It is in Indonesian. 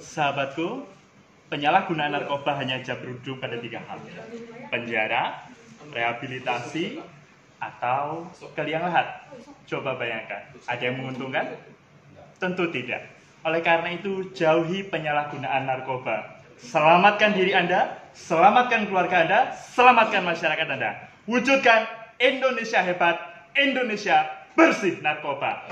Sahabatku, penyalahgunaan narkoba hanya bisa berujung pada tiga hal. Penjara, rehabilitasi, atau keliang lahat. Coba bayangkan, ada yang menguntungkan? Tentu tidak. Oleh karena itu, jauhi penyalahgunaan narkoba. Selamatkan diri Anda, selamatkan keluarga Anda, selamatkan masyarakat Anda. Wujudkan Indonesia hebat, Indonesia bersih narkoba.